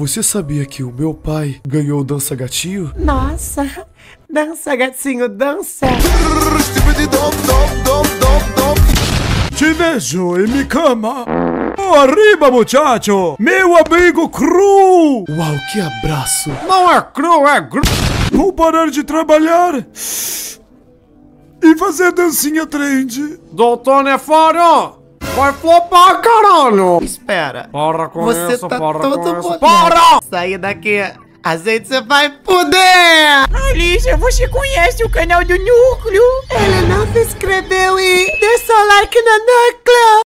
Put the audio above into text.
você sabia que o meu pai ganhou Dança Gatinho? Nossa, dança, gatinho, dança. Te vejo e me cama. Oh, arriba, muchacho! Meu amigo cru! Uau, que abraço! Não é cru, é gru. Vou parar de trabalhar e fazer dancinha trend. Doutor Nefário, vai flopar, caralho. Espera. Para com Você isso, tá para todo com isso. bonito. Para! Sair daqui. A gente vai poder! Alicia, você conhece o canal do Núcleo? Ele não se inscreveu e deixa o like no núcleo!